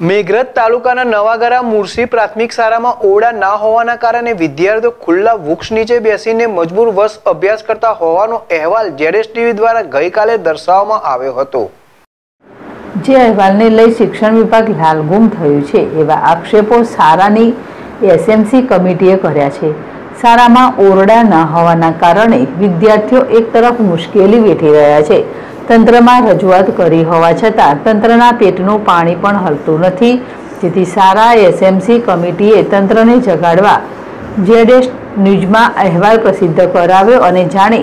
મેઘરજ તાલુકાના નવાગરા મુરસી પ્રાથમિક શાળામાં ઓરડા ના હોવાના કારણે વિદ્યાર્થીઓ ખુલ્લા વૃક્ષ નીચે બેસીને મજબૂર વશ અભ્યાસ કરતા હોવાનો અહેવાલ જેડેસ ટીવી દ્વારા ગઈકાલે દર્શાવવામાં આવ્યો હતો. જે અહેવાલને લઈ શિક્ષણ વિભાગ લાલગુમ થયું છે, એવા આક્ષેપો શાળાની એસએમસી કમિટીએ કર્યા છે. શાળામાં ઓરડા ન હોવાના કારણે વિદ્યાર્થીઓ એક તરફ મુશ્કેલી વેઠી રહ્યા છે. તંત્રમાં રજૂઆત કરી હોવા છતાં તંત્રના પેટનું પાણી પણ હલતું નથી. જેથી સારા એસએમસી કમિટીએ તંત્રને જગાડવા જેડેશ ન્યૂઝમાં અહેવાલ પ્રસિદ્ધ કરાવ્યો અને જાણે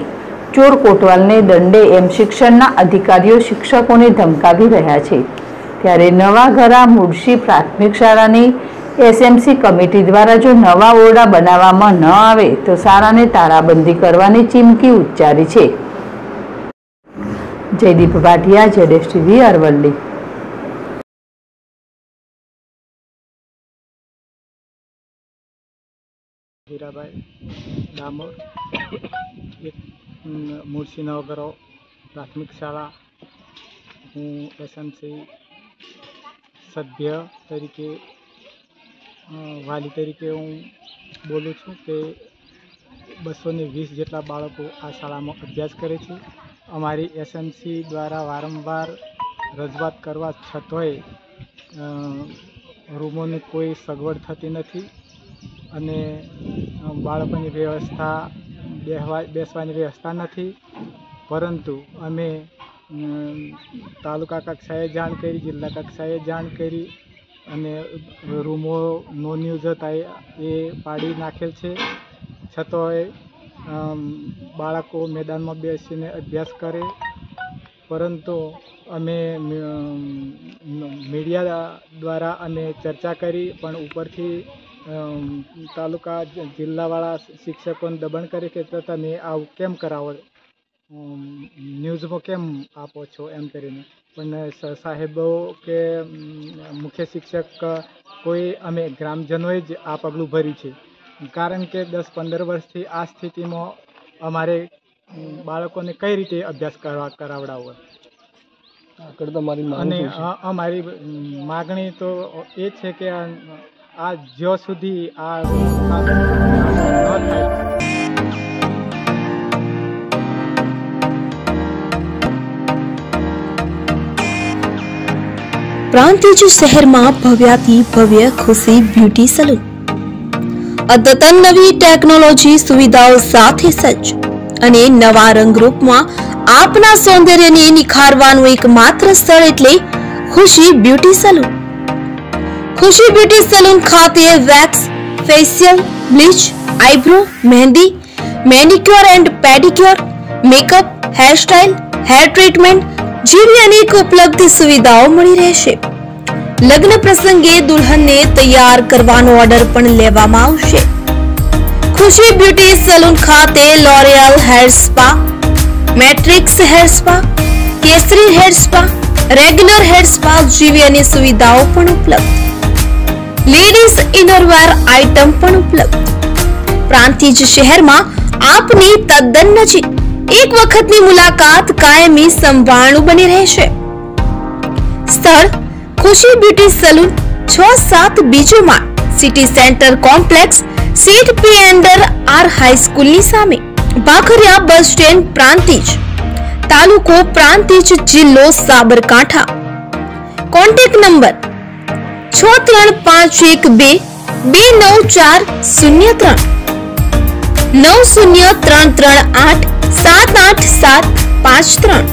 ચોર કોટવાલને દંડે એમ શિક્ષણના અધિકારીઓ શિક્ષકોને ધમકાવી રહ્યા છે. ત્યારે નવાઘરા મુળશી પ્રાથમિક શાળાની એસએમસી કમિટી દ્વારા જો નવા ઓરડા બનાવવામાં ન આવે તો શાળાને તાળાબંધી કરવાની ચીમકી ઉચ્ચારી છે. જયદીપ ભાટિયા, જેડેશ ટીવી, અરવલ્લી. હીરાભાઈ ડામોર, એક મુરસી નવગરો પ્રાથમિક શાળા. હું એસએમસી સભ્ય તરીકે વાલી તરીકે હું બોલું છું કે બસો વીસ જેટલા બાળકો આ શાળામાં અભ્યાસ કરે છે. અમારી એસએમસી દ્વારા વારંવાર રજૂઆત કરવા છતાંય રૂમોની કોઈ સગવડ થતી નથી અને બાળકોની વ્યવસ્થા બેહવા, બેસવાની વ્યવસ્થા નથી. પરંતુ અમે તાલુકા કક્ષાએ જાણ કરી, જિલ્લા કક્ષાએ જાણ કરી અને રૂમો નોન યુઝ હતા એ પાડી નાખેલ છે. છતાંય બાળકો મેદાનમાં બેસીને અભ્યાસ કરે. પરંતુ અમે મીડિયા દ્વારા અમે ચર્ચા કરી, પણ ઉપરથી તાલુકા જિલ્લાવાળા શિક્ષકોને દબાણ કરે કે તમે આવું કેમ કરાવો? ન્યૂઝમાં કેમ આપો છો? એમ કરીને. પણ સાહેબો કે મુખ્ય શિક્ષક, કોઈ અમે ગ્રામજનોએ જ આ પગલું ભર્યું છે. કારણ કે દસ પંદર વર્ષથી આ સ્થિતિમાં અમારે બાળકોને કઈ રીતે અભ્યાસ કરવા કરાવડાવવો? આગળ તમારી અને અમારી માગણી તો એ છે કે આ જ્યાં સુધી આ પ્રાંતિજ શહેરમાં ભવ્યાતી ભવ્ય ખુશી બ્યુટી સલૂન. અદ્યતન નવી ટેકનોલોજી સુવિધાઓ સાથે સજ્જ અને નવા રંગરૂપમાં આપના સૌંદર્યને નિખારવાનું એકમાત્ર સ્થળ એટલે Khushi beauty salon. Khushi beauty salon ખાતે wax, facial, bleach, eyebrow, mehndi, manicure and pedicure, makeup, hairstyle, hair treatment જેવી અનેક ઉપલબ્ધ સુવિધાઓ મળી રહેશે. લગ્ન પ્રસંગે દુલ્હનને તૈયાર કરવાનો ઓર્ડર પણ લેવામાં આવશે. ખુશી બ્યુટી સલૂન ખાતે L'Oreal hair spa Matrix hair spa Kesari hair spa regular hair spa જેવી અનેક સુવિધાઓ પણ ઉપલબ્ધ. લેડીઝ ઇનરવેર આઇટમ પણ ઉપલબ્ધ. પ્રાંતિજ શહેરમાં આપની તદ્દન નજીક એક વખતની મુલાકાત કાયમી સંભાળનું બની રહેશે. સ્થળ ખુશી બ્યુટી સલૂન છ સાત બીજુમાં સિટી સેન્ટર કોમ્પ્લેક્સ સીટ પી એન્ડર આર હાઈસ્કૂલની સામે. ભાખરિયા બસ સ્ટેન્ડ પ્રાંતિજ તાલુકો પ્રાંતિજ જિલ્લો સાબરકાંઠા. કોન્ટેક્ટ નંબર છ ત્રણ પાંચ એક બે બે નવ ચાર શૂન્ય ત્રણ. નવ શૂન્ય ત્રણ ત્રણ આઠ સાત આઠ સાત પાંચ ત્રણ.